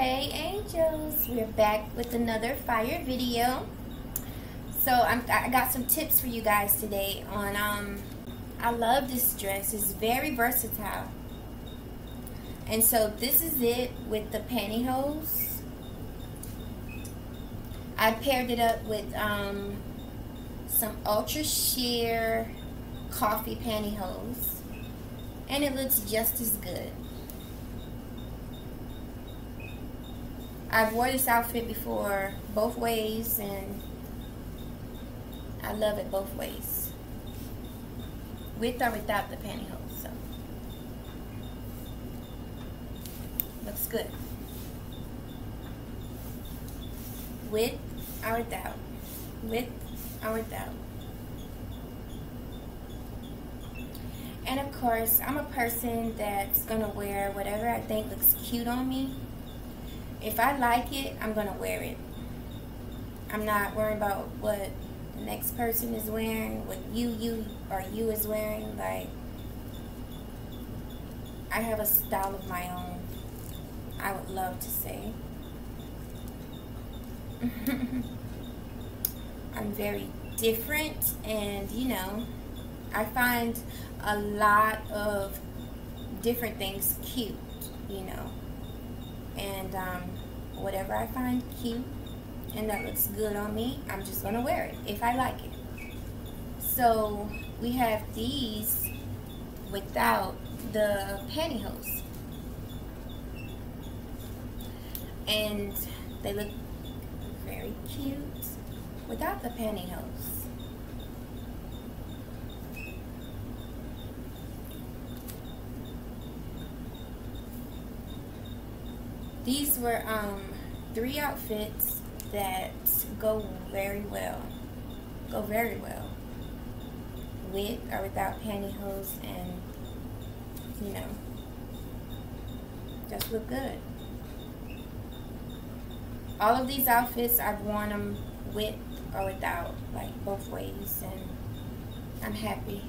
Hey angels, we're back with another fire video. So I'm, I got some tips for you guys today on, um, I love this dress. It's very versatile. And so this is it with the pantyhose. I paired it up with um, some ultra sheer coffee pantyhose. And it looks just as good. I've worn this outfit before both ways and I love it both ways. With or without the pantyhose. So looks good. With or without. With or without. And of course, I'm a person that's going to wear whatever I think looks cute on me if I like it, I'm going to wear it. I'm not worrying about what the next person is wearing, what you, you, or you is wearing. Like, I have a style of my own, I would love to say. I'm very different and, you know, I find a lot of different things cute, you know and um, whatever I find cute and that looks good on me, I'm just to wear it if I like it. So we have these without the pantyhose. And they look very cute without the pantyhose. These were um, three outfits that go very well. Go very well. With or without pantyhose and, you know, just look good. All of these outfits, I've worn them with or without, like both ways, and I'm happy.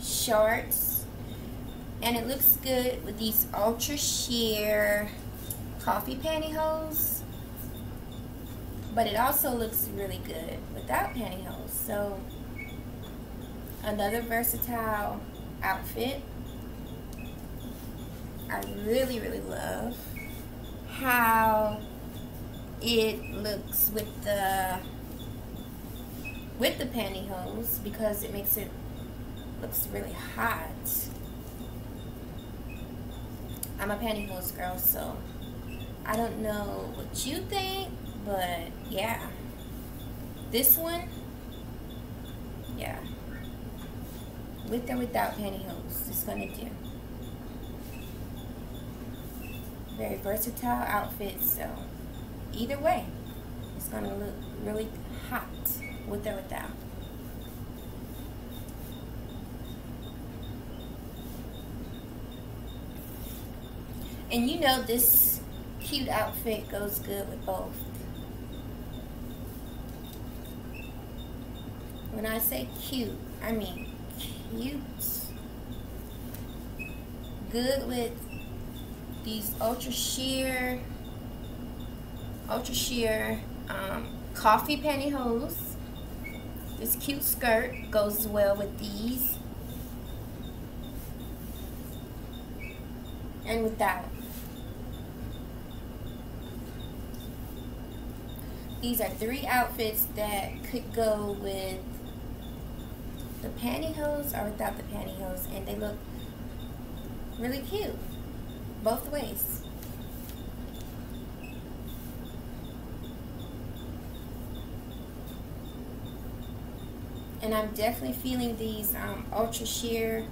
Shorts and it looks good with these ultra sheer coffee pantyhose. But it also looks really good without pantyhose. So another versatile outfit I really really love. How it looks with the with the pantyhose because it makes it looks really hot. I'm a pantyhose girl, so I don't know what you think, but yeah. This one, yeah. With or without pantyhose, it's gonna do. Very versatile outfit, so either way, it's gonna look really hot with or without. And you know this cute outfit goes good with both. When I say cute, I mean cute. Good with these ultra sheer, ultra sheer um, coffee pantyhose. This cute skirt goes well with these. And with that. These are three outfits that could go with the pantyhose or without the pantyhose and they look really cute both ways. And I'm definitely feeling these um, ultra sheer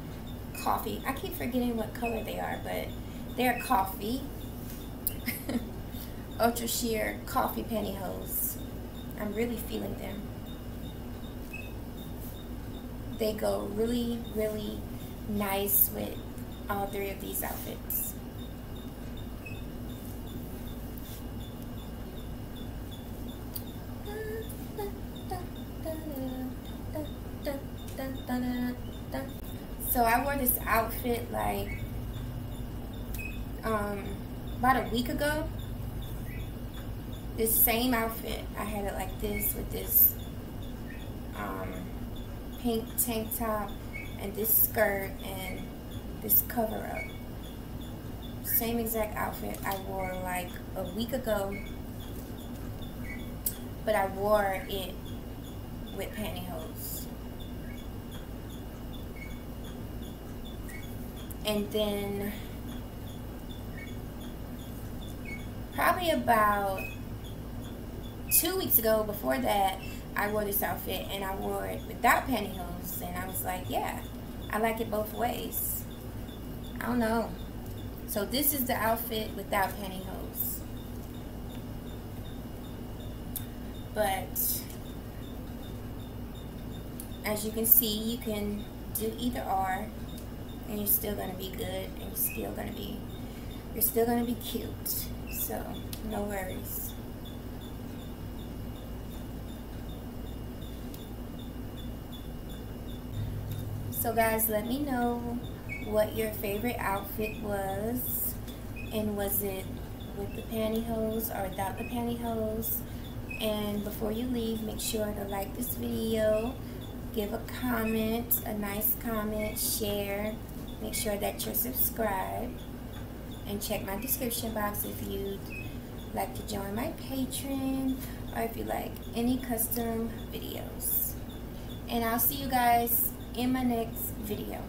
coffee. I keep forgetting what color they are, but they're coffee. ultra sheer coffee pantyhose. I'm really feeling them. They go really, really nice with all three of these outfits. So I wore this outfit like um, about a week ago. This same outfit, I had it like this with this um, pink tank top and this skirt and this cover up. Same exact outfit I wore like a week ago, but I wore it with pantyhose. And then probably about two weeks ago before that I wore this outfit and I wore it without pantyhose. And I was like yeah I like it both ways. I don't know. So this is the outfit without pantyhose. But as you can see you can do either or and you're still gonna be good and you're still gonna be you're still gonna be cute. So no worries. So guys let me know what your favorite outfit was. And was it with the pantyhose or without the pantyhose? And before you leave make sure to like this video give a comment a nice comment share make sure that you're subscribed and check my description box if you'd like to join my Patreon or if you like any custom videos. And I'll see you guys in my next video.